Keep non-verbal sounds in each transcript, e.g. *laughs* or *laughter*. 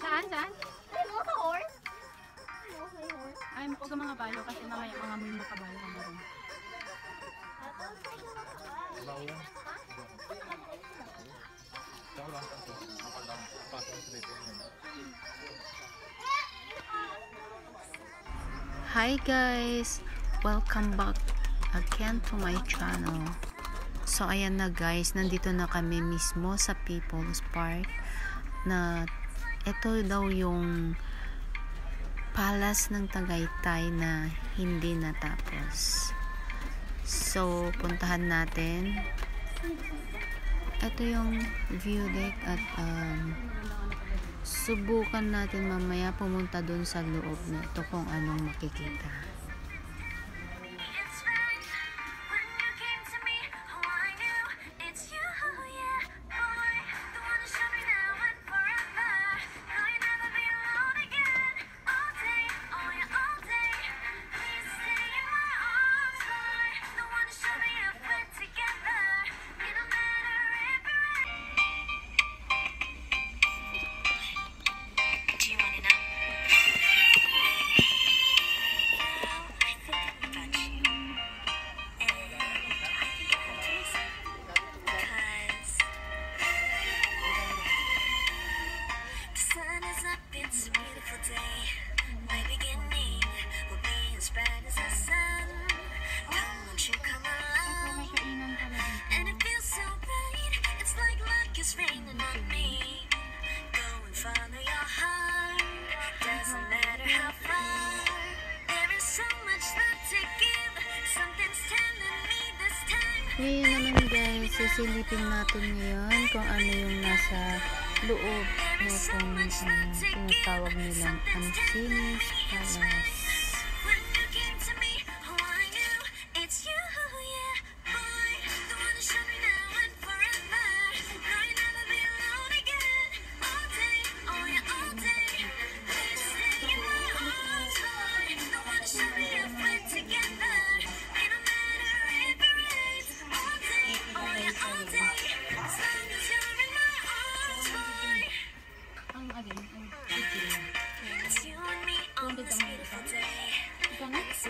Saan? Saan? Mo sa horse? Ay mo ka mga balo kasi mamaya mga mo yung makabalo ka meron. Hi guys! Welcome back again to my channel. So, ayan na guys, nandito na kami mismo sa People's Park na ito daw yung palas ng Tagaytay na hindi natapos. So, puntahan natin. Ito yung view deck at um, subukan natin mamaya pumunta dun sa loob na ito kung anong makikita. Ngayon naman guys, sisilipin natin ngayon kung ano yung nasa loob nitong um, ano, tinatawag nilang Ansinis Palace. తీసుకుంటే దమ్ము ఇక next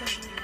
Thank you.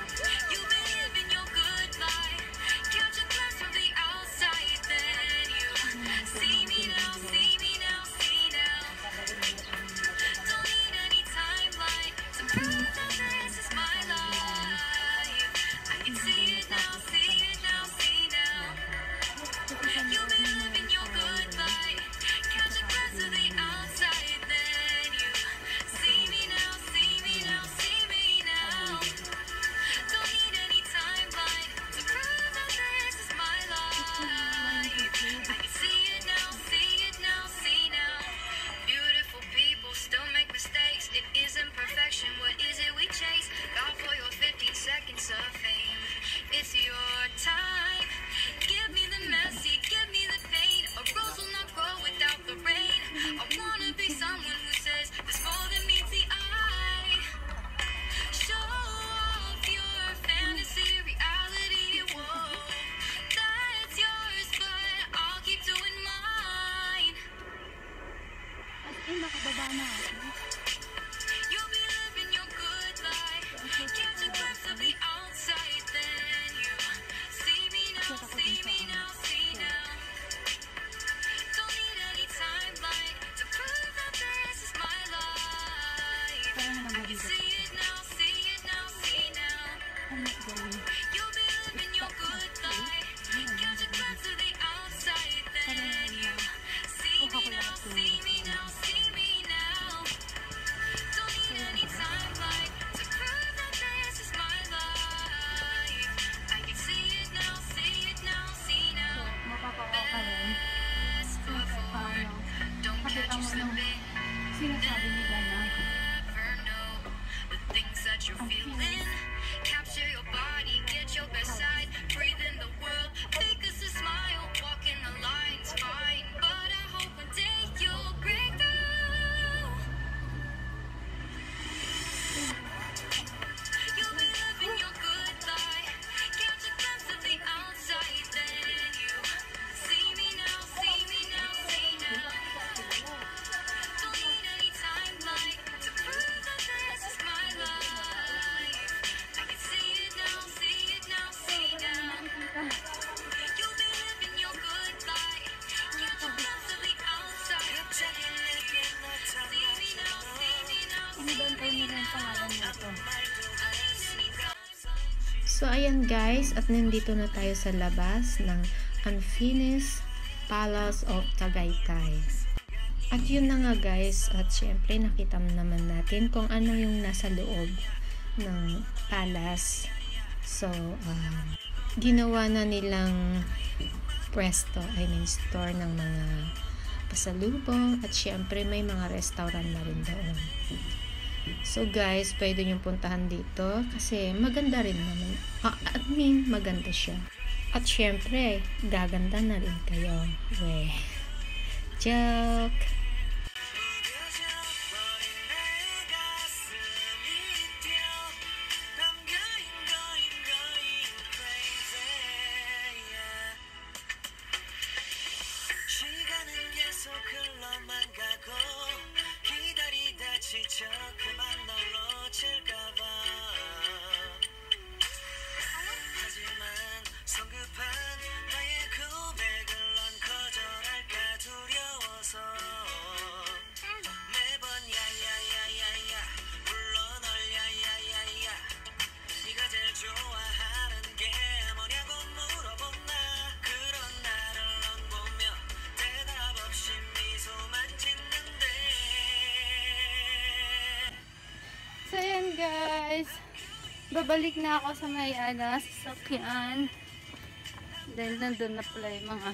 Ayan guys, at nandito na tayo sa labas ng Unfinished Palace of Tagaytay. At yun na nga guys, at syempre nakita naman natin kung ano yung nasa loob ng palace. So, um, ginawa na nilang pwesto, I mean store ng mga pasalubong at syempre may mga restaurant na rin doon. So guys, pwede nyo puntahan dito kasi maganda rin naman. Ah, I mean, maganda siya. At syempre, gaganda na rin kayo. We. Joke. Babalik na ako sa may ano, sasakyan. Dahil nandun na pala yung mga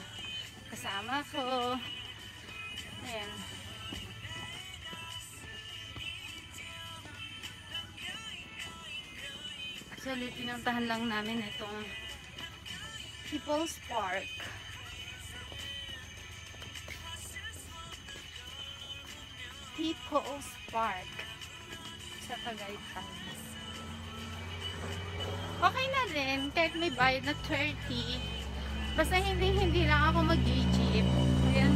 kasama ko. Ayan. Actually, pinuntahan lang namin itong People's Park. People's Park sa Tagaytay. Okay na rin, kahit may bayad na 30. Basta hindi, hindi lang ako mag-jeep. Ayan.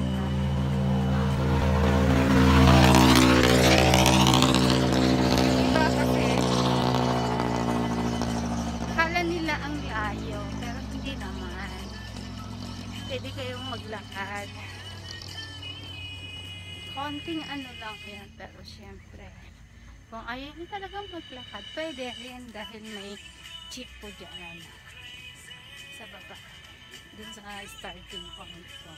Iba nila ang layo, pero hindi naman. Pwede kayong maglakad. Konting ano lang yan, pero syempre, kung ayaw niyo talagang maglakad, pwede rin dahil may jeep po dyan sa baba. Dun sa starting point ko.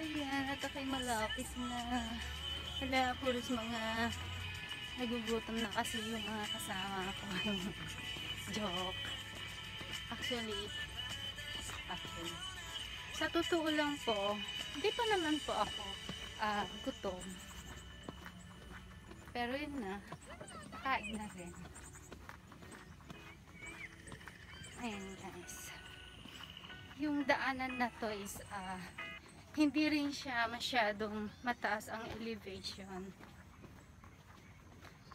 Ayan, at ako'y malapit na. Wala, puros mga nagugutom na kasi yung mga kasama ko. *laughs* Joke. Actually, actually, sa totoo lang po, hindi pa naman po ako ah, gutom. Pero yun na, kain na rin. Ayan guys. Yung daanan na to is ah, hindi rin siya masyadong mataas ang elevation.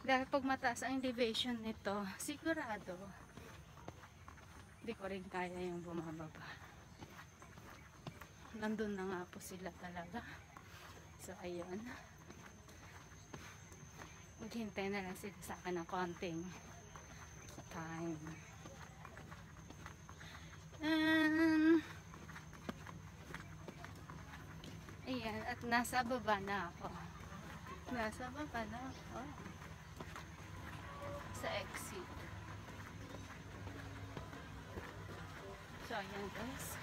Dahil pag mataas ang elevation nito, sigurado, hindi ko rin kaya yung bumababa. Nandun na nga po sila talaga. So, ayun. Maghintay na lang sila sa akin ng konting time. Um, ayan, at nasa baba na ako. Nasa baba na ako. Sa exit. So, ayan guys.